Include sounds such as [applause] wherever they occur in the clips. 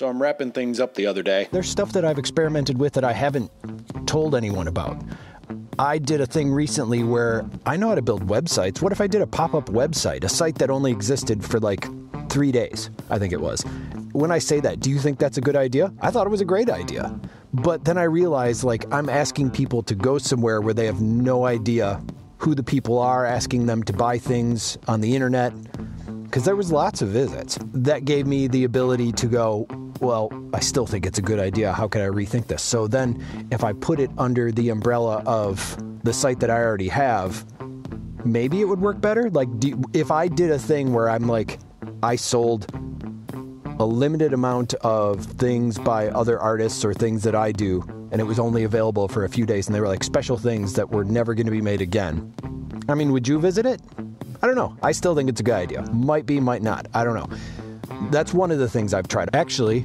So I'm wrapping things up the other day. There's stuff that I've experimented with that I haven't told anyone about. I did a thing recently where I know how to build websites. What if I did a pop up website, a site that only existed for like three days? I think it was. When I say that, do you think that's a good idea? I thought it was a great idea. But then I realized like I'm asking people to go somewhere where they have no idea who the people are, asking them to buy things on the internet. Because there was lots of visits. That gave me the ability to go, well, I still think it's a good idea. How can I rethink this? So then, if I put it under the umbrella of the site that I already have, maybe it would work better. Like, do, if I did a thing where I'm like, I sold a limited amount of things by other artists or things that I do, and it was only available for a few days, and they were like special things that were never going to be made again. I mean, would you visit it? I don't know. I still think it's a good idea. Might be, might not. I don't know. That's one of the things I've tried. Actually,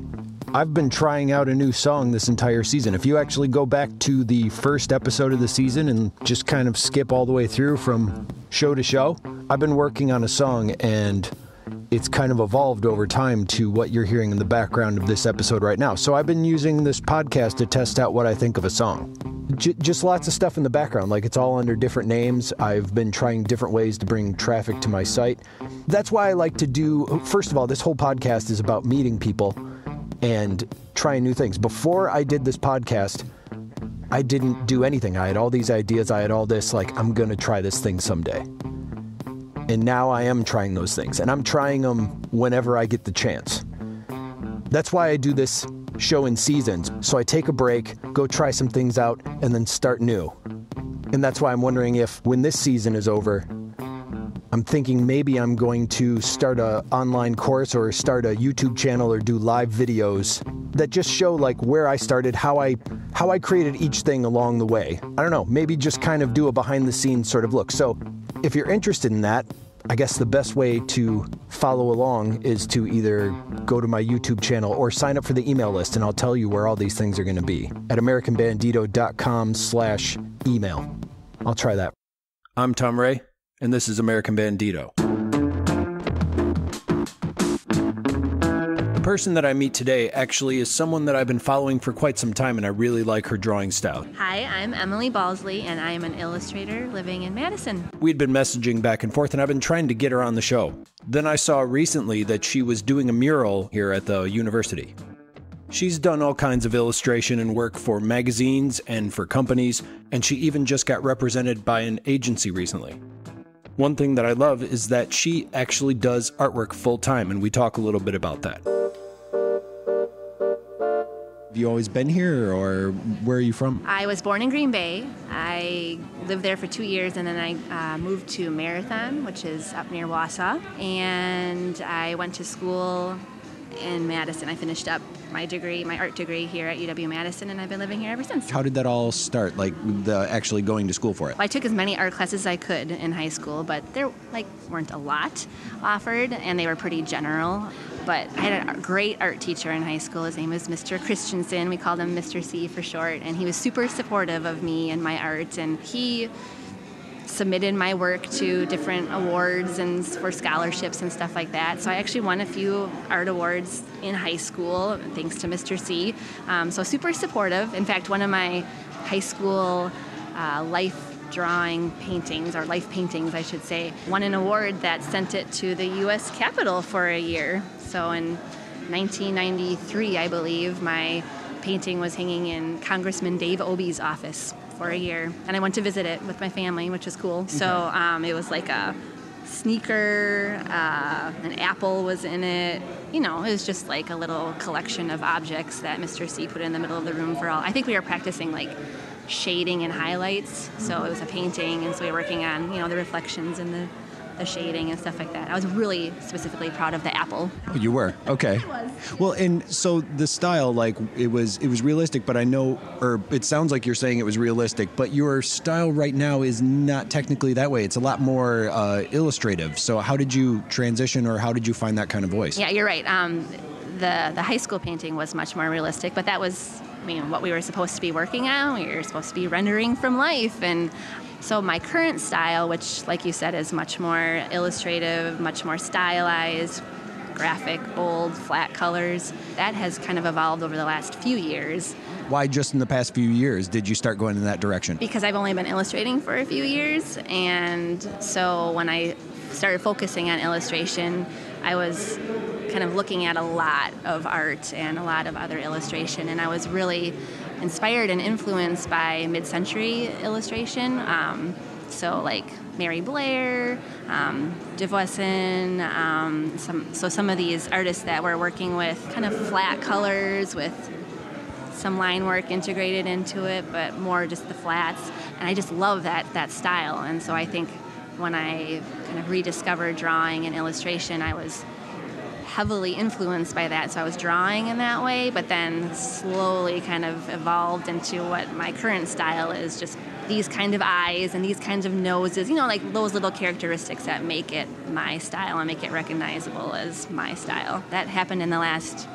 I've been trying out a new song this entire season. If you actually go back to the first episode of the season and just kind of skip all the way through from show to show, I've been working on a song and it's kind of evolved over time to what you're hearing in the background of this episode right now. So I've been using this podcast to test out what I think of a song. J- just lots of stuff in the background, like it's all under different names. I've been trying different ways to bring traffic to my site. That's why I like to do, first of all, this whole podcast is about meeting people and trying new things. Before I did this podcast, I didn't do anything. I had all these ideas, I had all this, like, I'm going to try this thing someday. And now I am trying those things, and I'm trying them whenever I get the chance. That's why I do this show in seasons. So I take a break, go try some things out, and then start new. And that's why I'm wondering if, when this season is over, I'm thinking maybe I'm going to start a online course or start a YouTube channel or do live videos that just show like where I started, how I how I created each thing along the way. I don't know, maybe just kind of do a behind the scenes sort of look. So, if you're interested in that, I guess the best way to follow along is to either go to my YouTube channel or sign up for the email list, and I'll tell you where all these things are going to be at AmericanBandito.com slash email. I'll try that. I'm Tom Ray, and this is American Bandito. Person that I meet today actually is someone that I've been following for quite some time, and I really like her drawing style. Hi, I'm Emily Balsley, and I am an illustrator living in Madison. We'd been messaging back and forth, and I've been trying to get her on the show. Then I saw recently that she was doing a mural here at the university. She's done all kinds of illustration and work for magazines and for companies, and she even just got represented by an agency recently. One thing that I love is that she actually does artwork full time, and we talk a little bit about that. Have you always been here, or where are you from? I was born in Green Bay. I lived there for two years, and then I uh, moved to Marathon, which is up near Wausau. And I went to school in Madison. I finished up my degree, my art degree here at UW Madison, and I've been living here ever since. How did that all start? Like the actually going to school for it? Well, I took as many art classes as I could in high school, but there like weren't a lot offered, and they were pretty general. But I had a great art teacher in high school. His name was Mr. Christensen. We called him Mr. C for short, and he was super supportive of me and my art. And he submitted my work to different awards and for scholarships and stuff like that. So I actually won a few art awards in high school thanks to Mr. C. Um, so super supportive. In fact, one of my high school uh, life drawing paintings or life paintings, I should say, won an award that sent it to the U.S. Capitol for a year. So in 1993, I believe, my painting was hanging in Congressman Dave Obey's office for a year, and I went to visit it with my family, which was cool. So um, it was like a sneaker, uh, an apple was in it. You know, it was just like a little collection of objects that Mr. C put in the middle of the room for all. I think we were practicing like shading and highlights, so it was a painting, and so we were working on you know the reflections and the the shading and stuff like that. I was really specifically proud of the apple. Oh, you were okay. Well, and so the style, like it was, it was realistic. But I know, or it sounds like you're saying it was realistic. But your style right now is not technically that way. It's a lot more uh, illustrative. So how did you transition, or how did you find that kind of voice? Yeah, you're right. Um, the the high school painting was much more realistic, but that was I mean, what we were supposed to be working on. We were supposed to be rendering from life, and so my current style, which, like you said, is much more illustrative, much more stylized, graphic, bold, flat colors. That has kind of evolved over the last few years. Why just in the past few years did you start going in that direction? Because I've only been illustrating for a few years, and so when I started focusing on illustration, I was kind of looking at a lot of art and a lot of other illustration, and I was really inspired and influenced by mid-century illustration. Um, so like Mary Blair, um, Duvoisin, um, some, so some of these artists that we're working with, kind of flat colors with some line work integrated into it, but more just the flats. And I just love that that style. And so I think when I kind of rediscovered drawing and illustration, I was heavily influenced by that. So I was drawing in that way, but then slowly kind of evolved into what my current style is just these kind of eyes and these kinds of noses, you know, like those little characteristics that make it my style and make it recognizable as my style. That happened in the last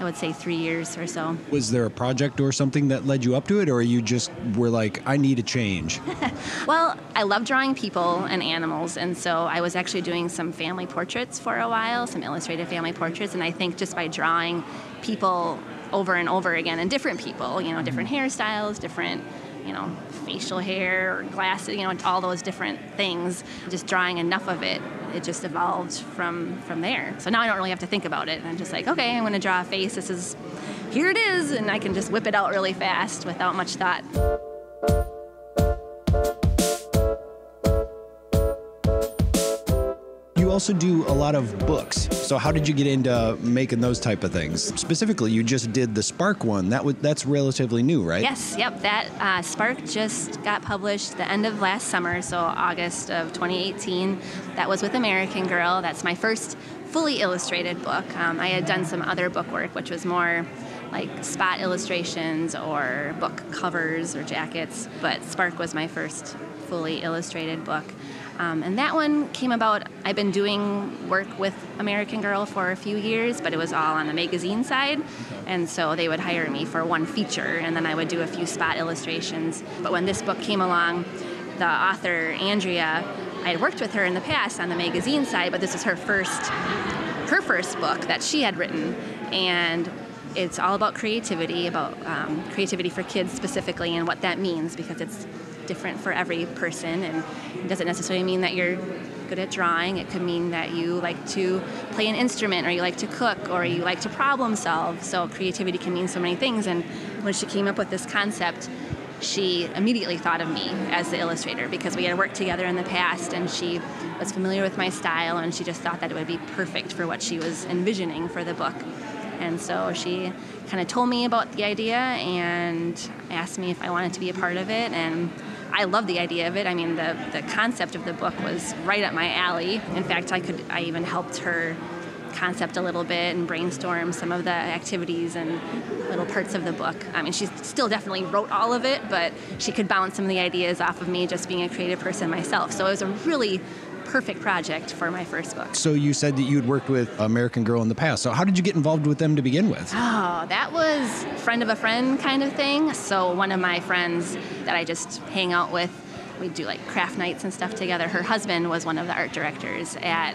I would say three years or so. Was there a project or something that led you up to it, or you just were like, I need a change? [laughs] well, I love drawing people and animals, and so I was actually doing some family portraits for a while, some illustrated family portraits, and I think just by drawing people over and over again, and different people, you know, different mm-hmm. hairstyles, different you know, facial hair glasses, you know, all those different things. Just drawing enough of it, it just evolved from from there. So now I don't really have to think about it. I'm just like, okay, I'm going to draw a face. This is here it is, and I can just whip it out really fast without much thought. Also do a lot of books. So how did you get into making those type of things? Specifically, you just did the Spark one. That was that's relatively new, right? Yes. Yep. That uh, Spark just got published the end of last summer, so August of 2018. That was with American Girl. That's my first fully illustrated book. Um, I had done some other book work, which was more like spot illustrations or book covers or jackets, but Spark was my first fully illustrated book. Um, and that one came about. I've been doing work with American Girl for a few years, but it was all on the magazine side. And so they would hire me for one feature, and then I would do a few spot illustrations. But when this book came along, the author, Andrea, I had worked with her in the past on the magazine side, but this was her first her first book that she had written. And it's all about creativity, about um, creativity for kids specifically, and what that means because it's different for every person, and it doesn't necessarily mean that you're good at drawing. It could mean that you like to play an instrument, or you like to cook, or you like to problem solve. So creativity can mean so many things. And when she came up with this concept, she immediately thought of me as the illustrator because we had worked together in the past and she was familiar with my style and she just thought that it would be perfect for what she was envisioning for the book. And so she kind of told me about the idea and asked me if I wanted to be a part of it. And I love the idea of it. I mean, the, the concept of the book was right up my alley. In fact, I could I even helped her concept a little bit and brainstorm some of the activities and little parts of the book. I mean, she still definitely wrote all of it, but she could bounce some of the ideas off of me just being a creative person myself. So it was a really perfect project for my first book. So you said that you had worked with American Girl in the past. So how did you get involved with them to begin with? Oh, that was friend of a friend kind of thing. So one of my friends that I just hang out with, we do like craft nights and stuff together. Her husband was one of the art directors at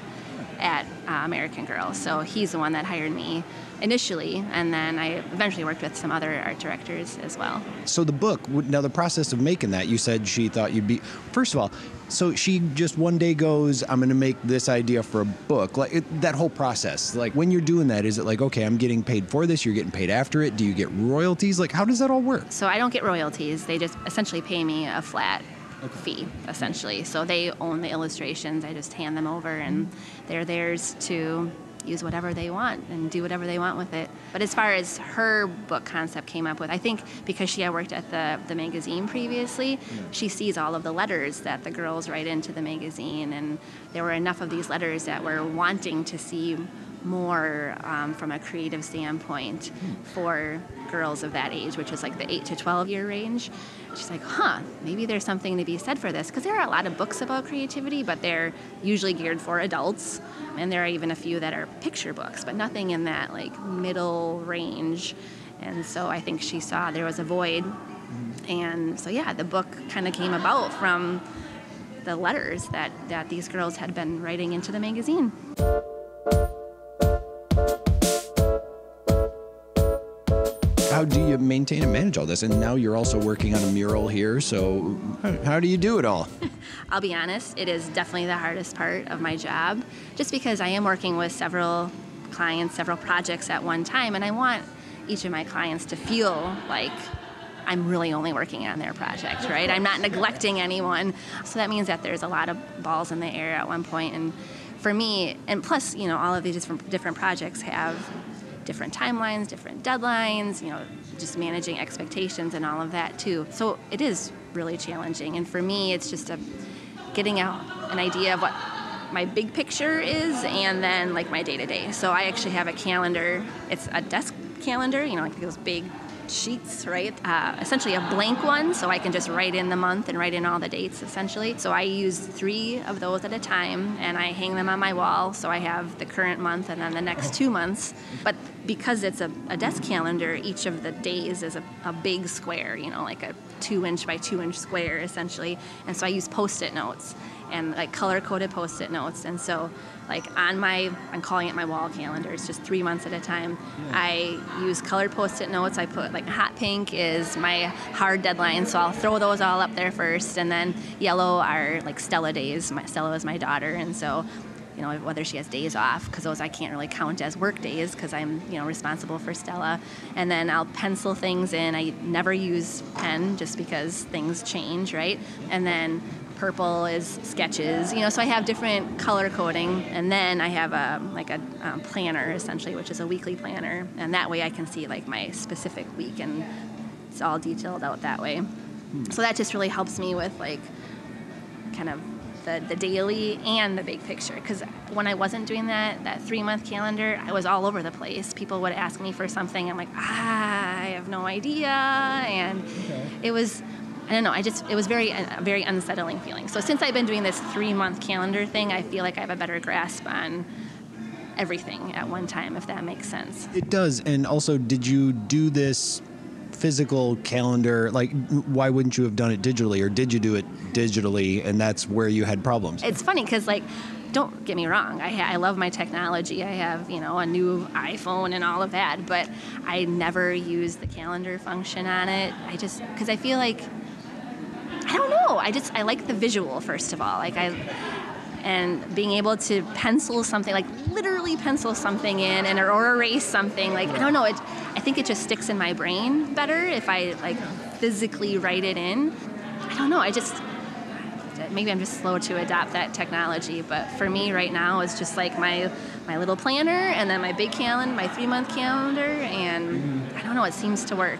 at uh, American Girl, so he's the one that hired me initially, and then I eventually worked with some other art directors as well. So the book, now the process of making that, you said she thought you'd be. First of all, so she just one day goes, I'm going to make this idea for a book. Like it, that whole process. Like when you're doing that, is it like okay, I'm getting paid for this? You're getting paid after it. Do you get royalties? Like how does that all work? So I don't get royalties. They just essentially pay me a flat fee essentially. So they own the illustrations. I just hand them over, and they're theirs to use whatever they want and do whatever they want with it. But as far as her book concept came up with, I think because she had worked at the, the magazine previously, she sees all of the letters that the girls write into the magazine, and there were enough of these letters that were wanting to see more um, from a creative standpoint for girls of that age, which is like the 8 to 12 year range. She's like, huh, maybe there's something to be said for this. Because there are a lot of books about creativity, but they're usually geared for adults. And there are even a few that are picture books, but nothing in that like middle range. And so I think she saw there was a void. And so, yeah, the book kind of came about from the letters that, that these girls had been writing into the magazine. You maintain and manage all this? And now you're also working on a mural here, so how do you do it all? [laughs] I'll be honest, it is definitely the hardest part of my job, just because I am working with several clients, several projects at one time, and I want each of my clients to feel like I'm really only working on their project, right? I'm not neglecting anyone. So that means that there's a lot of balls in the air at one point. And for me, and plus, you know, all of these different, different projects have different timelines, different deadlines, you know, just managing expectations and all of that too. So it is really challenging. And for me, it's just a, getting out an idea of what my big picture is and then like my day to day. So I actually have a calendar. It's a desk calendar, you know, like those big sheets, right? Uh, essentially a blank one, so I can just write in the month and write in all the dates, essentially. So I use three of those at a time, and I hang them on my wall, so I have the current month and then the next two months. But because it's a, a desk calendar, each of the days is a, a big square, you know, like a two inch by two inch square, essentially. And so I use post-it notes and like color coded post-it notes. And so like on my i'm calling it my wall calendar. It's just three months at a time. Yeah. i use colored post-it notes. I put like hot pink is my hard deadline so i'll throw those all up there first. And then yellow are like stella days. My stella is my daughter. And so you know whether she has days off because those I can't really count as work days because I'm you know responsible for Stella. And then I'll pencil things in. I never use pen just because things change right? And then purple is sketches you know so i have different color coding. And then i have a like a um, planner essentially which is a weekly planner. And that way i can see like my specific week and it's all detailed out that way. Hmm. so that just really helps me with like kind of the, the daily and the big picture because when i wasn't doing that that three month calendar i was all over the place people would ask me for something i'm like ah i have no idea and okay. it was I don't know. I just it was very a very unsettling feeling. So since I've been doing this three month calendar thing, I feel like I have a better grasp on everything at one time, if that makes sense. It does. And also, did you do this physical calendar? Like, why wouldn't you have done it digitally, or did you do it digitally, and that's where you had problems? It's funny because like don't get me wrong I, I love my technology i have you know a new iphone and all of that but i never use the calendar function on it i just because i feel like I don't know. I just I like the visual first of all. Like I and being able to pencil something like literally pencil something in and or erase something like I don't know. It think it just sticks in my brain better if I like physically write it in. I don't know. I just maybe I'm just slow to adopt that technology, but for me right now it's just like my my little planner and then my big calendar, my 3 month calendar and I don't know, it seems to work.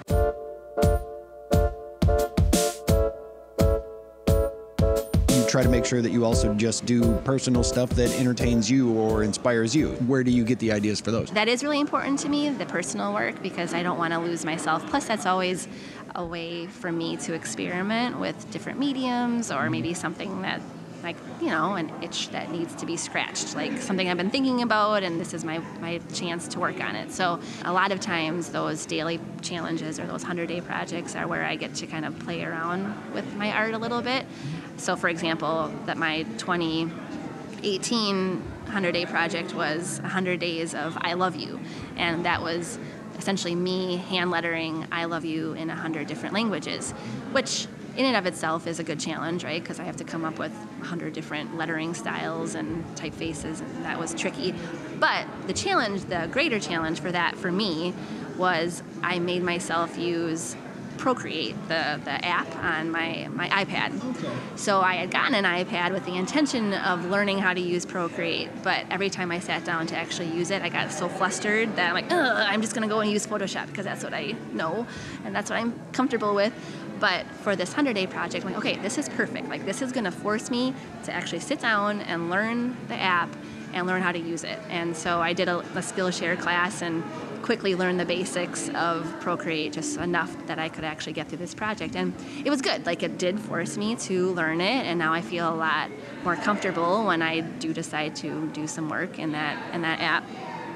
Try to make sure that you also just do personal stuff that entertains you or inspires you. Where do you get the ideas for those? That is really important to me, the personal work, because I don't want to lose myself. Plus, that's always a way for me to experiment with different mediums or maybe mm-hmm. something that like you know an itch that needs to be scratched like something i've been thinking about and this is my my chance to work on it so a lot of times those daily challenges or those 100 day projects are where i get to kind of play around with my art a little bit mm-hmm. So for example that my 2018 100 day project was 100 days of i love you and that was essentially me hand lettering i love you in 100 different languages which in and of itself is a good challenge, right? Because I have to come up with 100 different lettering styles and typefaces, and that was tricky. But the challenge, the greater challenge for that for me, was I made myself use Procreate, the, the app on my, my iPad. Okay. So I had gotten an iPad with the intention of learning how to use Procreate, but every time I sat down to actually use it, I got so flustered that I'm like, I'm just gonna go and use Photoshop because that's what I know and that's what I'm comfortable with. But for this 100 day project, I'm like, okay, this is perfect. Like, this is going to force me to actually sit down and learn the app and learn how to use it. And so I did a, a Skillshare class and quickly learned the basics of Procreate just enough that I could actually get through this project. And it was good. Like, it did force me to learn it, and now I feel a lot more comfortable when I do decide to do some work in that in that app.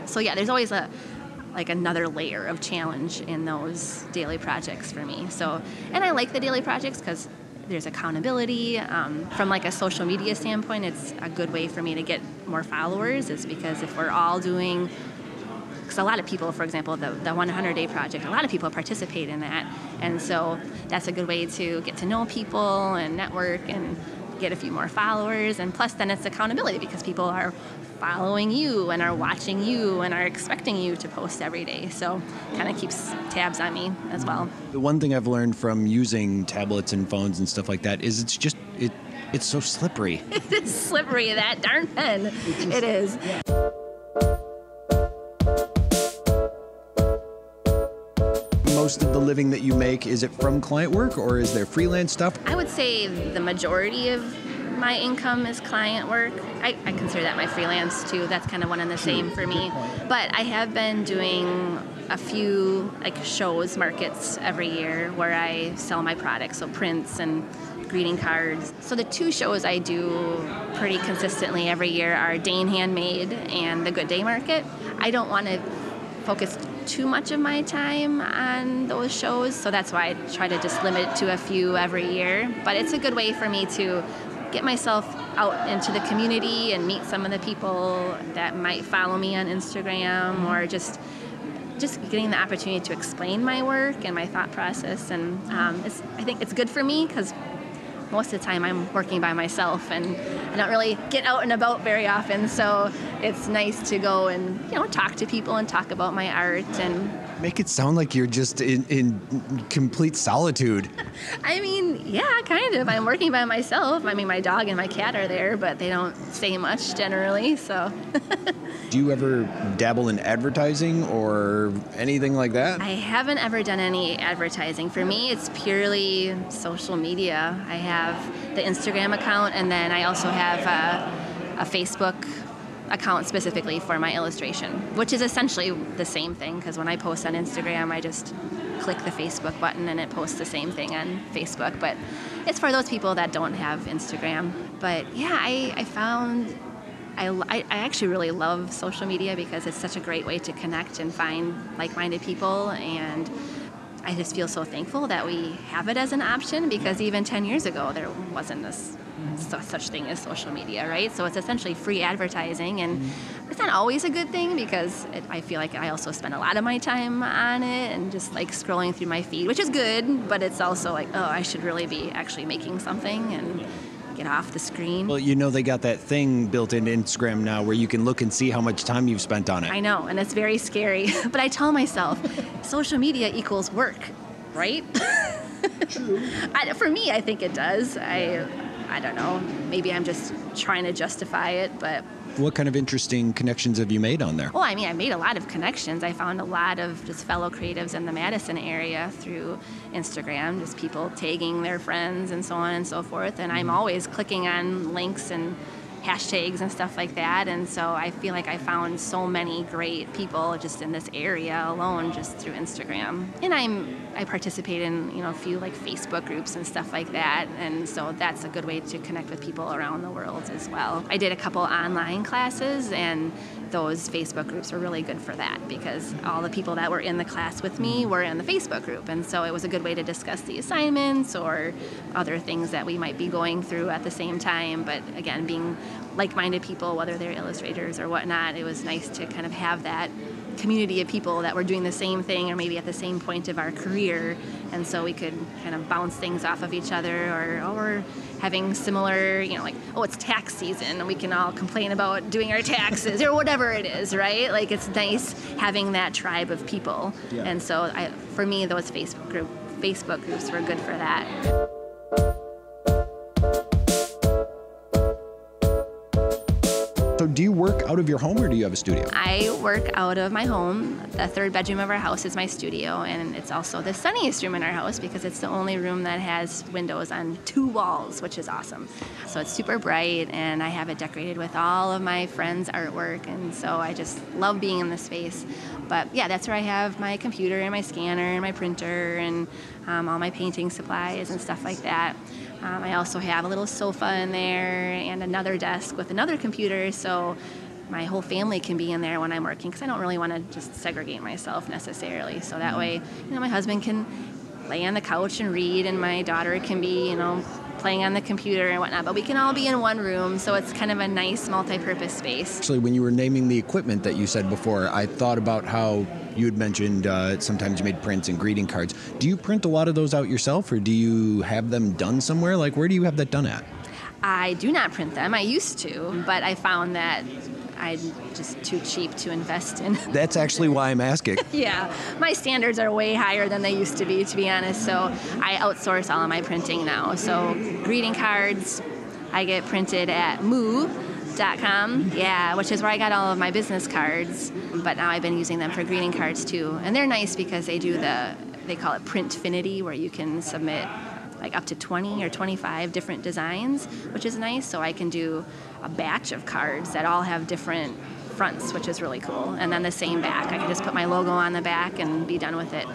So yeah, there's always a like another layer of challenge in those daily projects for me. So, and I like the daily projects because there's accountability um, from like a social media standpoint. It's a good way for me to get more followers. Is because if we're all doing because a lot of people, for example, the, the 100 Day Project, a lot of people participate in that. And so that's a good way to get to know people and network and get a few more followers. And plus, then it's accountability because people are following you and are watching you and are expecting you to post every day. So kind of keeps tabs on me as well. The one thing I've learned from using tablets and phones and stuff like that is it's just it it's so slippery. [laughs] it is slippery, that darn pen. It is. Most of the living that you make, is it from client work or is there freelance stuff? I would say the majority of my income is client work. I, I consider that my freelance too. That's kind of one and the same for me. But I have been doing a few like shows, markets every year where I sell my products, so prints and greeting cards. So the two shows I do pretty consistently every year are Dane Handmade and the Good Day Market. I don't want to focus too much of my time on those shows, so that's why I try to just limit it to a few every year. But it's a good way for me to get myself out into the community and meet some of the people that might follow me on Instagram or just just getting the opportunity to explain my work and my thought process. And um, I think it's good for me because most of the time I'm working by myself and I don't really get out and about very often. So it's nice to go and you know talk to people and talk about my art and make it sound like you're just in, in complete solitude. [laughs] I mean, yeah, kind of. I'm working by myself. I mean, my dog and my cat are there, but they don't say much generally. So. [laughs] Do you ever dabble in advertising or anything like that? I haven't ever done any advertising. For me, it's purely social media. I have the Instagram account, and then I also have a, a Facebook account specifically for my illustration, which is essentially the same thing because when I post on Instagram, I just click the Facebook button and it posts the same thing on Facebook. But it's for those people that don't have Instagram. But yeah, I, I found I, I, actually really love social media because it's such a great way to connect and find like minded people. And I just feel so thankful that we have it as an option because even 10 years ago, there wasn't this such thing as social media, right? So it's essentially free advertising, and mm-hmm. it's not always a good thing because it, I feel like I also spend a lot of my time on it and just like scrolling through my feed, which is good, but it's also like, oh, I should really be actually making something and get off the screen. Well, you know they got that thing built into Instagram now where you can look and see how much time you've spent on it. I know, and it's very scary. [laughs] but I tell myself, social media equals work, right? [laughs] I, for me, I think it does. I I don't know. Maybe I'm just trying to justify it, but. What kind of interesting connections have you made on there? Well, I mean, I made a lot of connections. I found a lot of just fellow creatives in the Madison area through Instagram, just people tagging their friends and so on and so forth. And I'm mm-hmm. always clicking on links and hashtags and stuff like that. And so I feel like I found so many great people just in this area alone just through Instagram. And I'm I participate in you know a few like Facebook groups and stuff like that. And so that's a good way to connect with people around the world as well. I did a couple online classes and those Facebook groups were really good for that because all the people that were in the class with me were in the Facebook group. And so it was a good way to discuss the assignments or other things that we might be going through at the same time. But again, being like minded people, whether they're illustrators or whatnot, it was nice to kind of have that community of people that were doing the same thing or maybe at the same point of our career. And so we could kind of bounce things off of each other or, or having similar you know like oh it's tax season and we can all complain about doing our taxes or whatever it is right? Like it's nice having that tribe of people. Yeah. and so I, for me those facebook group facebook groups were good for that Do you work out of your home or do you have a studio? I work out of my home. The third bedroom of our house is my studio, and it's also the sunniest room in our house because it's the only room that has windows on two walls, which is awesome. So, it's super bright, and I have it decorated with all of my friends' artwork, and so I just love being in the space. But yeah, that's where I have my computer and my scanner and my printer and um, all my painting supplies and stuff like that. Um, I also have a little sofa in there and another desk with another computer, so my whole family can be in there when I'm working because I don't really want to just segregate myself necessarily. So that way, you know, my husband can lay on the couch and read, and my daughter can be, you know, playing on the computer and whatnot, but we can all be in one room, so it's kind of a nice multi-purpose space. Actually, when you were naming the equipment that you said before, I thought about how you had mentioned uh, sometimes you made prints and greeting cards. Do you print a lot of those out yourself, or do you have them done somewhere? Like, where do you have that done at? I do not print them. I used to, but I found that I'm just too cheap to invest in. [laughs] That's actually why I'm asking. [laughs] yeah, my standards are way higher than they used to be, to be honest. So I outsource all of my printing now. So greeting cards, I get printed at moo.com, yeah, which is where I got all of my business cards. But now I've been using them for greeting cards too, and they're nice because they do the they call it Printfinity, where you can submit like up to 20 or 25 different designs, which is nice. So I can do a batch of cards that all have different fronts, which is really cool. And then the same back. I can just put my logo on the back and be done with it.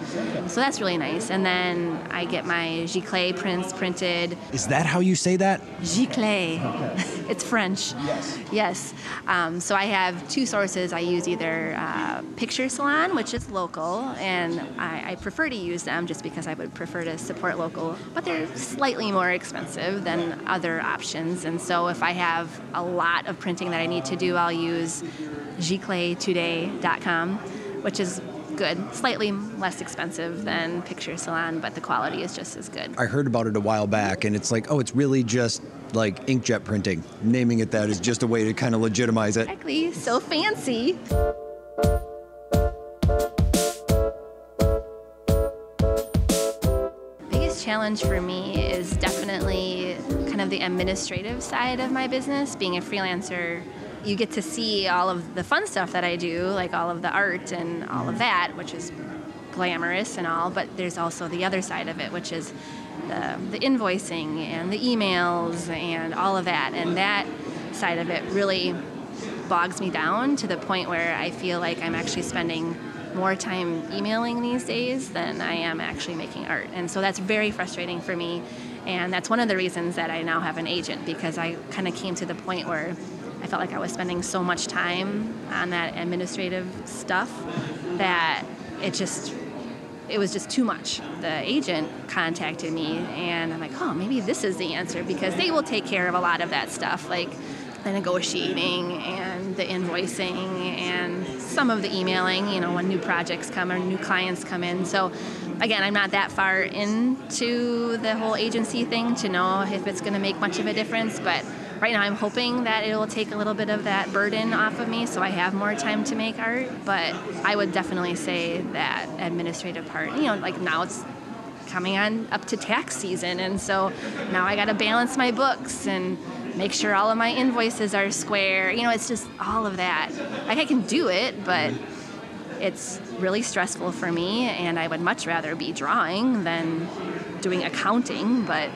So that's really nice. And then I get my Giclée prints printed. Is that how you say that? Giclée. Okay. It's French. Yes. Yes. Um, so I have two sources. I use either uh, Picture Salon, which is local, and I, I prefer to use them just because I would prefer to support local, but they're slightly more expensive than other options. And so if I have a lot of printing that I need to do, I'll use gicleetoday.com, which is good, slightly less expensive than Picture Salon, but the quality is just as good. I heard about it a while back, and it's like, oh, it's really just like inkjet printing. Naming it that is just a way to kind of legitimize it. Exactly, so fancy. Biggest challenge for me is definitely kind of the administrative side of my business, being a freelancer you get to see all of the fun stuff that I do, like all of the art and all of that, which is glamorous and all, but there's also the other side of it, which is the, the invoicing and the emails and all of that. And that side of it really bogs me down to the point where I feel like I'm actually spending more time emailing these days than I am actually making art. And so that's very frustrating for me. And that's one of the reasons that I now have an agent because I kind of came to the point where I felt like I was spending so much time on that administrative stuff that it just it was just too much. The agent contacted me and I'm like, "Oh, maybe this is the answer because they will take care of a lot of that stuff like the negotiating and the invoicing and some of the emailing, you know, when new projects come or new clients come in. So again, I'm not that far into the whole agency thing to know if it's going to make much of a difference, but right now I'm hoping that it will take a little bit of that burden off of me so I have more time to make art. But I would definitely say that administrative part, you know, like now it's coming on up to tax season. And so now I got to balance my books and make sure all of my invoices are square. You know, it's just all of that. Like I can do it, but it's really stressful for me and I would much rather be drawing than doing accounting, but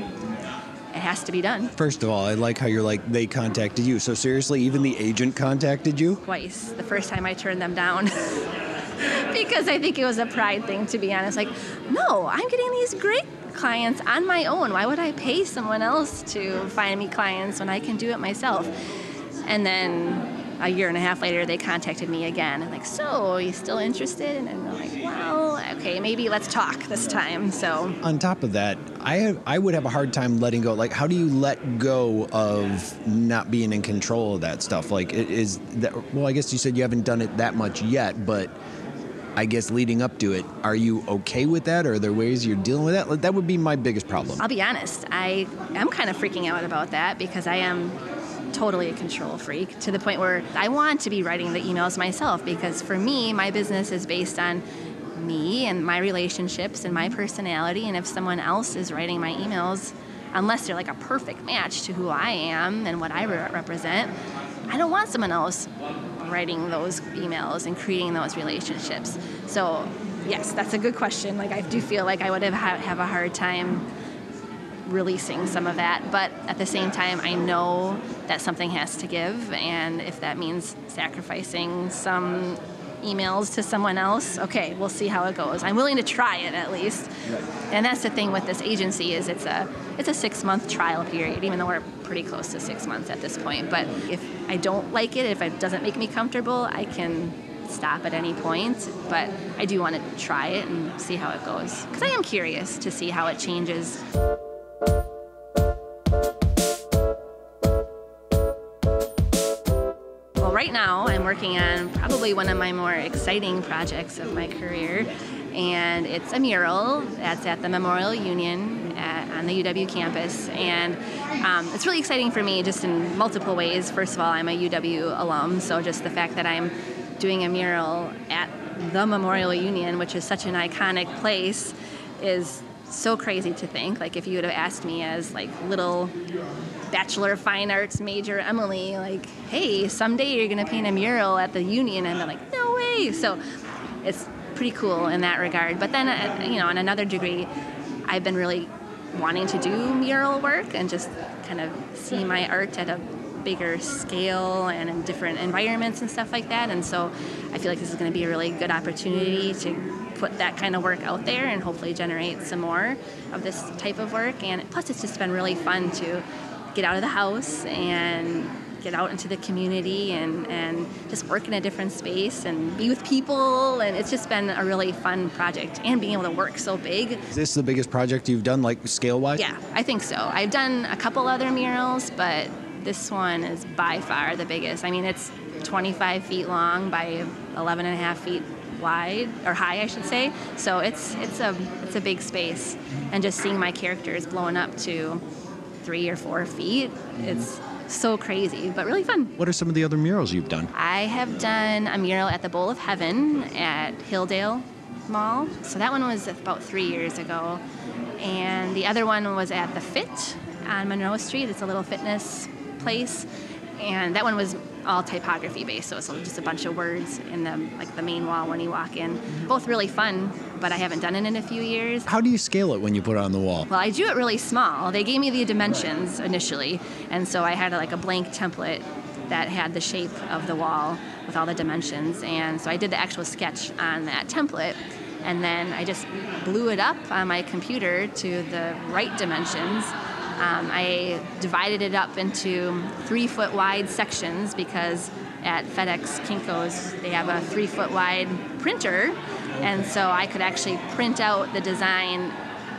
it has to be done. First of all, I like how you're like, they contacted you. So seriously, even the agent contacted you? Twice. The first time I turned them down. [laughs] because I think it was a pride thing, to be honest. Like, no, I'm getting these great clients on my own. Why would I pay someone else to find me clients when I can do it myself? And then a year and a half later, they contacted me again and like, so are you still interested? And I'm like, well, okay, maybe let's talk this time. So on top of that, I have, I would have a hard time letting go. Like, how do you let go of not being in control of that stuff? Like, is that well? I guess you said you haven't done it that much yet, but. I guess leading up to it, are you okay with that? Or are there ways you're dealing with that? That would be my biggest problem. I'll be honest. I am kind of freaking out about that because I am totally a control freak to the point where I want to be writing the emails myself because for me, my business is based on me and my relationships and my personality. And if someone else is writing my emails, unless they're like a perfect match to who I am and what I re- represent, I don't want someone else writing those emails and creating those relationships. So, yes, that's a good question. Like, I do feel like I would have have a hard time releasing some of that. But at the same time, I know that something has to give, and if that means sacrificing some emails to someone else okay we'll see how it goes i'm willing to try it at least right. and that's the thing with this agency is it's a it's a six month trial period even though we're pretty close to six months at this point but if i don't like it if it doesn't make me comfortable i can stop at any point but i do want to try it and see how it goes because i am curious to see how it changes working on probably one of my more exciting projects of my career. And it's a mural that's at the Memorial Union at, on the UW campus. And um, it's really exciting for me just in multiple ways. First of all, I'm a UW alum, so just the fact that I'm doing a mural at the Memorial Union, which is such an iconic place, is so crazy to think. Like if you would have asked me as like little Bachelor of Fine Arts major Emily, like, hey, someday you're gonna paint a mural at the Union, and they're like, no way. So it's pretty cool in that regard. But then, uh, you know, on another degree, I've been really wanting to do mural work and just kind of see my art at a bigger scale and in different environments and stuff like that. And so I feel like this is going to be a really good opportunity to put that kind of work out there and hopefully generate some more of this type of work. And plus, it's just been really fun to get out of the house and get out into the community and, and just work in a different space and be with people. And it's just been a really fun project and being able to work so big. Is this the biggest project you've done, like scale wise? Yeah, I think so. I've done a couple other murals, but this one is by far the biggest. I mean, it's 25 feet long by 11 and a half feet wide or high, I should say. So it's it's a it's a big space, and just seeing my characters blowing up to three or four feet, it's so crazy, but really fun. What are some of the other murals you've done? I have done a mural at the Bowl of Heaven at Hilldale Mall. So that one was about three years ago. And the other one was at the Fit on Monroe Street. It's a little fitness place. And that one was all typography based, so it's just a bunch of words in the like the main wall when you walk in. Both really fun, but I haven't done it in a few years. How do you scale it when you put it on the wall? Well, I drew it really small. They gave me the dimensions initially, and so I had like a blank template that had the shape of the wall with all the dimensions, and so I did the actual sketch on that template. And then I just blew it up on my computer to the right dimensions um, I divided it up into three foot wide sections because at FedEx Kinko's they have a three foot wide printer, and so I could actually print out the design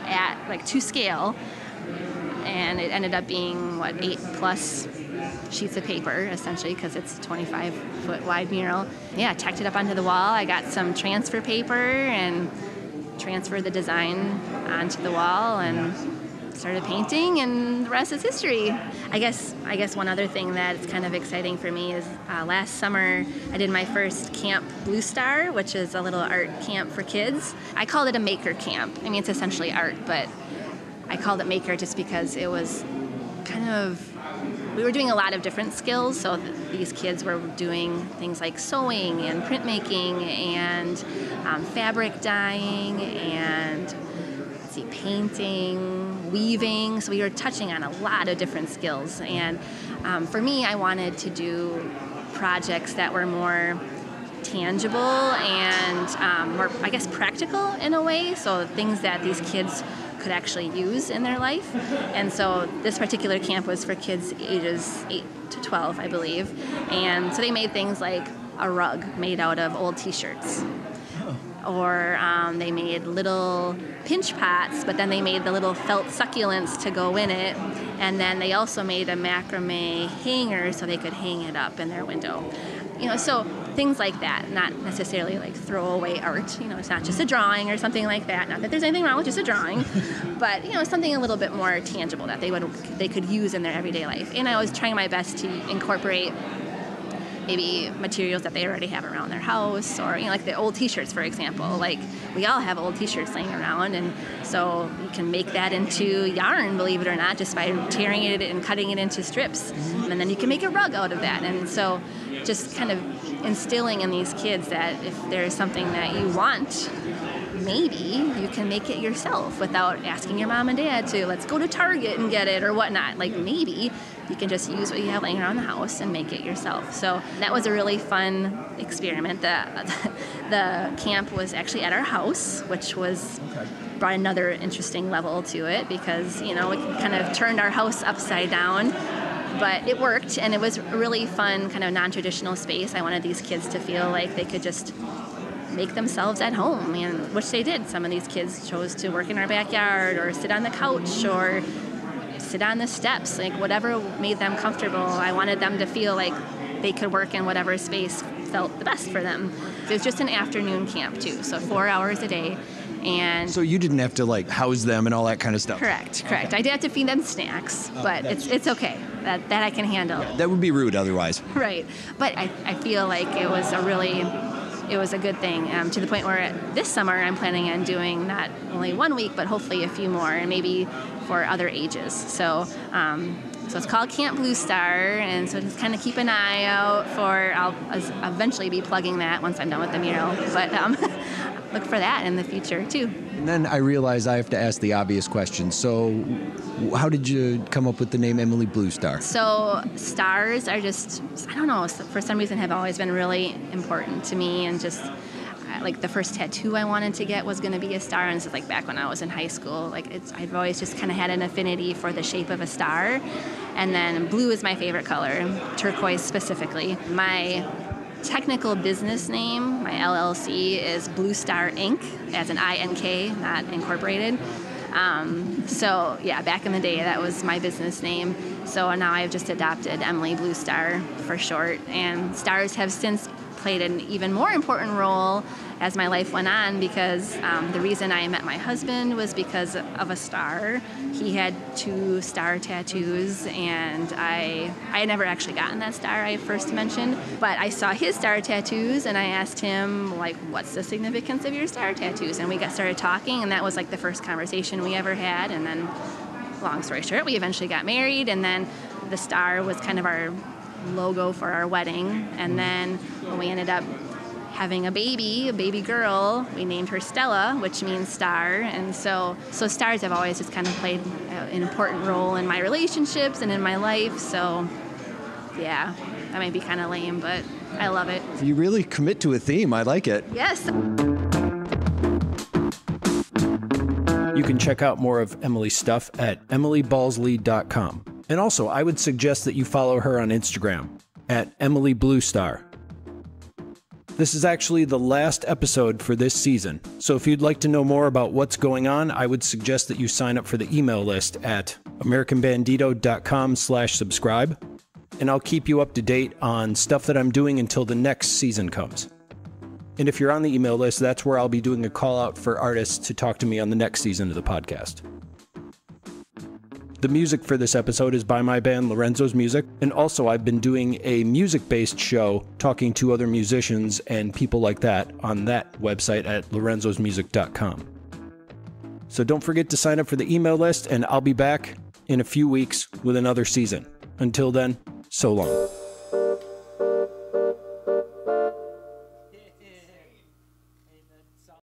at like to scale, and it ended up being what eight plus sheets of paper essentially because it's a 25 foot wide mural. Yeah, tacked it up onto the wall. I got some transfer paper and transferred the design onto the wall and started painting, and the rest is history. I guess I guess one other thing that's kind of exciting for me is uh, last summer I did my first camp Blue Star, which is a little art camp for kids. I called it a maker camp. I mean, it's essentially art, but I called it maker just because it was kind of we were doing a lot of different skills. So th- these kids were doing things like sewing and printmaking and um, fabric dyeing and see, painting, weaving. So we were touching on a lot of different skills. And um, for me, I wanted to do projects that were more tangible and um, more, I guess, practical in a way. So things that these kids could actually use in their life. And so this particular camp was for kids ages 8 to 12, I believe. And so they made things like a rug made out of old t shirts or um, they made little pinch pots, but then they made the little felt succulents to go in it. And then they also made a macrame hanger so they could hang it up in their window. You know, so things like that, not necessarily like throwaway art. You know, it's not just a drawing or something like that. Not that there's anything wrong with just a drawing, [laughs] but you know, something a little bit more tangible that they would they could use in their everyday life. And I was trying my best to incorporate maybe materials that they already have around their house or you know like the old t-shirts for example. Like we all have old t-shirts laying around and so you can make that into yarn believe it or not just by tearing it and cutting it into strips. And then you can make a rug out of that. And so just kind of instilling in these kids that if there's something that you want maybe you can make it yourself without asking your mom and dad to let's go to Target and get it or whatnot. Like maybe you can just use what you have laying around the house and make it yourself. So that was a really fun experiment. The, [laughs] the camp was actually at our house, which was okay. brought another interesting level to it because you know it kind of turned our house upside down but it worked and it was a really fun kind of non-traditional space i wanted these kids to feel like they could just make themselves at home, and which they did. Some of these kids chose to work in our backyard or sit on the couch or sit on the steps, like whatever made them comfortable. I wanted them to feel like they could work in whatever space felt the best for them. It was just an afternoon camp too, so four hours a day. And so you didn't have to like house them and all that kind of stuff. Correct, correct. Okay. I did have to feed them snacks, oh, but it's it's okay. That that I can handle. That would be rude otherwise. Right, but I, I feel like it was a really it was a good thing um, to the point where this summer I'm planning on doing not only one week but hopefully a few more and maybe for other ages. So um, so it's called Camp Blue Star, and so just kind of keep an eye out for. I'll eventually be plugging that once I'm done with the mural, but um, [laughs] look for that in the future too. And then I realize I have to ask the obvious question. So, how did you come up with the name Emily Blue Star? So, stars are just, I don't know, for some reason have always been really important to me and just like the first tattoo I wanted to get was going to be a star, and this is like back when I was in high school. Like it's, I've always just kind of had an affinity for the shape of a star, and then blue is my favorite color, turquoise specifically. My technical business name, my LLC, is Blue Star Inc. as an I N K, not incorporated. Um, so yeah, back in the day, that was my business name. So now I've just adopted Emily Blue Star for short, and stars have since played an even more important role as my life went on because um, the reason I met my husband was because of a star. He had two star tattoos, and I I had never actually gotten that star I first mentioned, but I saw his star tattoos, and I asked him like, "What's the significance of your star tattoos?" And we got started talking, and that was like the first conversation we ever had, and then. Long story short, we eventually got married, and then the star was kind of our logo for our wedding. And mm-hmm. then when we ended up having a baby, a baby girl, we named her Stella, which means star. And so, so stars have always just kind of played uh, an important role in my relationships and in my life. So, yeah, that might be kind of lame, but I love it. If you really commit to a theme. I like it. Yes. You can check out more of Emily's stuff at emilybalsley.com. And also, I would suggest that you follow her on Instagram at Emily Bluestar. This is actually the last episode for this season, so if you'd like to know more about what's going on, I would suggest that you sign up for the email list at americanbandito.com slash subscribe, and I'll keep you up to date on stuff that I'm doing until the next season comes. And if you're on the email list, that's where I'll be doing a call out for artists to talk to me on the next season of the podcast. The music for this episode is by my band Lorenzo's Music, and also I've been doing a music based show talking to other musicians and people like that on that website at lorenzosmusic.com. So don't forget to sign up for the email list, and I'll be back in a few weeks with another season. Until then, so long.